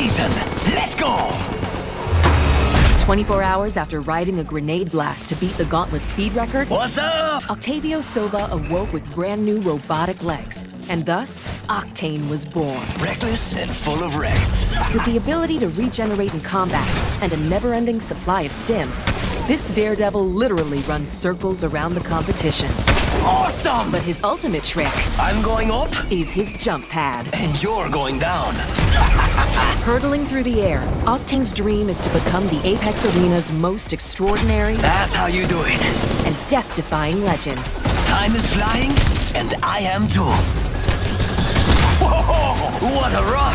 season. Let's go! 24 hours after riding a grenade blast to beat the Gauntlet speed record, What's up? Octavio Silva awoke with brand new robotic legs, and thus, Octane was born. Reckless and full of wrecks. With the ability to regenerate in combat and a never-ending supply of stim, this daredevil literally runs circles around the competition. Awesome! But his ultimate trick I'm going up, is his jump pad. and you're going down. Hurtling through the air, Octane's dream is to become the Apex Arena's most extraordinary That's how you do it. and death-defying legend. Time is flying, and I am too. Whoa, what a rush!